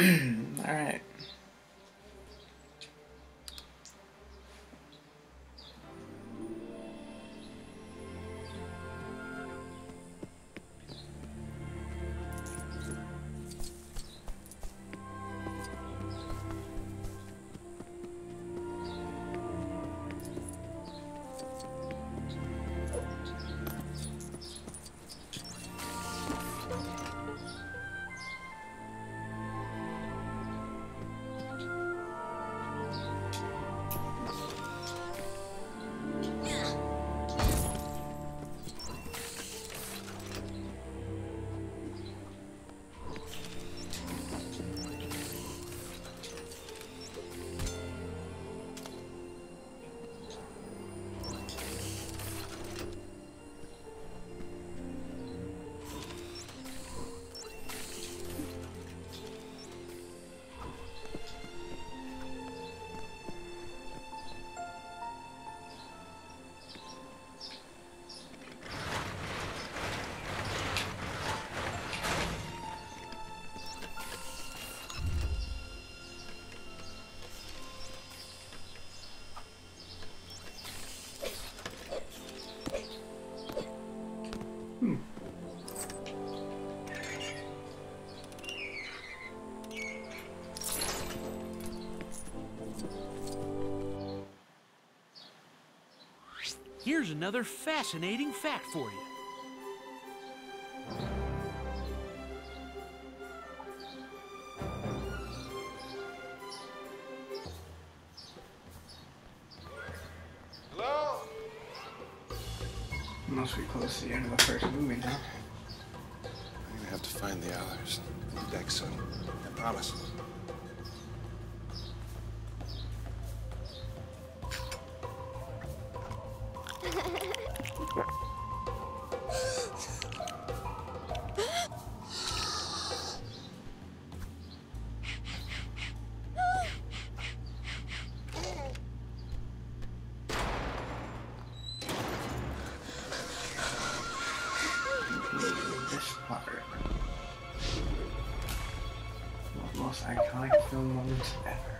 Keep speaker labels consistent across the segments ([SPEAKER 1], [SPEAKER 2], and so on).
[SPEAKER 1] Alright.
[SPEAKER 2] Here's another fascinating fact for you.
[SPEAKER 3] Hello?
[SPEAKER 1] Must be close to the end of the first movie now.
[SPEAKER 3] I'm gonna have to find the others. Deck soon. I promise.
[SPEAKER 1] Iconic film moments ever.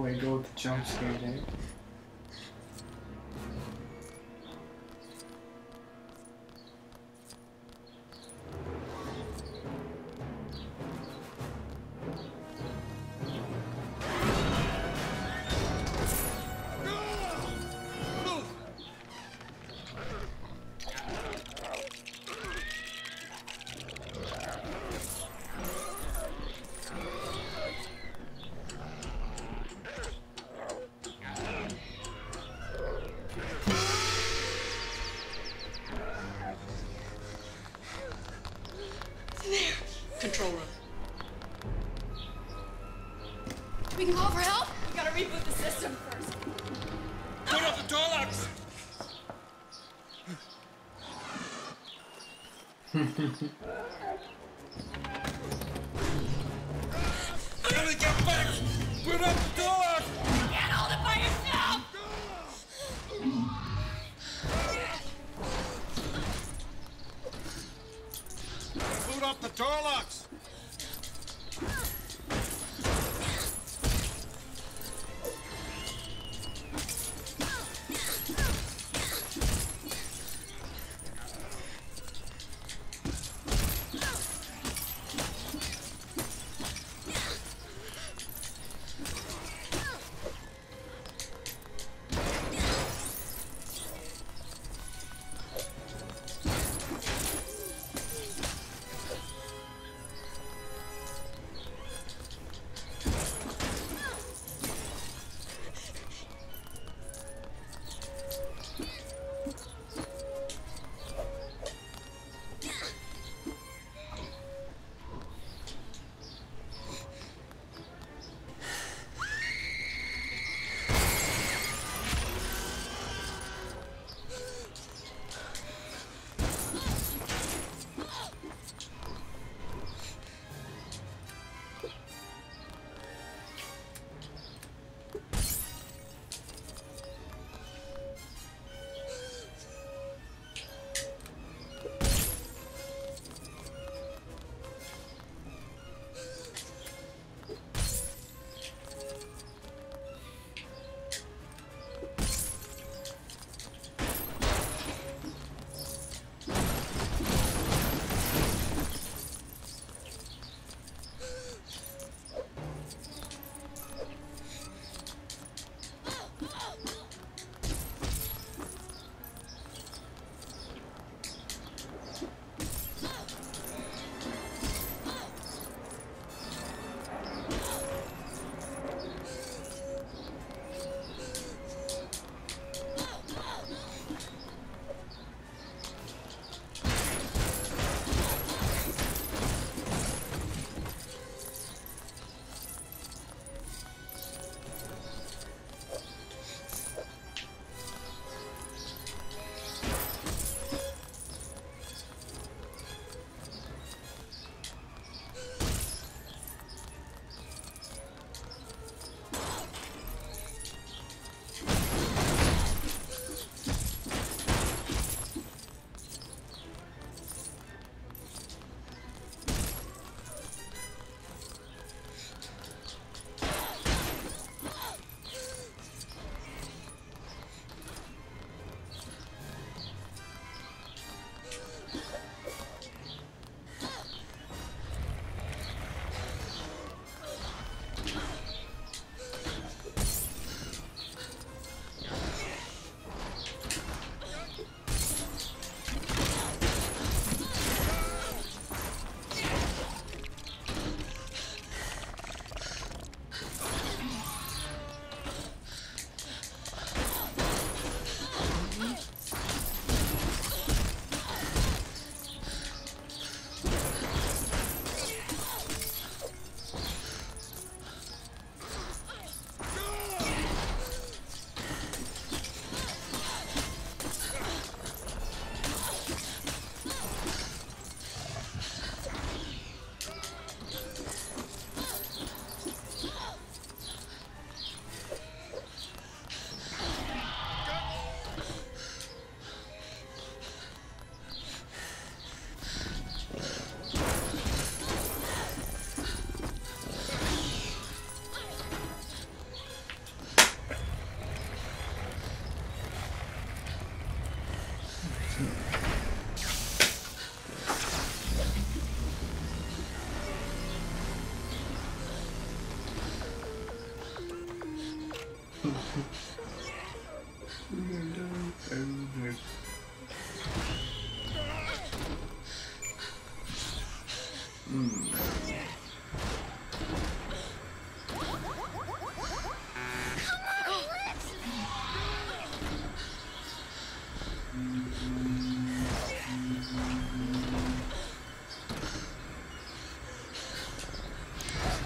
[SPEAKER 1] Way go with the jump scare there.
[SPEAKER 4] Gotta
[SPEAKER 5] get back! Up the door locks!
[SPEAKER 4] Can't hold it by yourself!
[SPEAKER 5] Put up the door locks!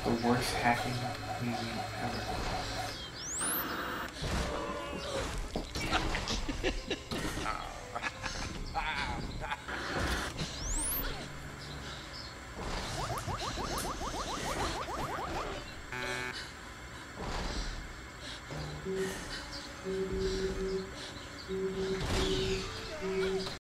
[SPEAKER 1] the worst hacking movie ever.